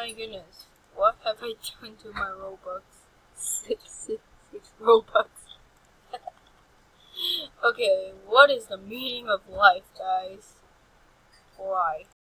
my goodness. What have I done to my Robux? Six, six, six Robux. okay, what is the meaning of life, guys?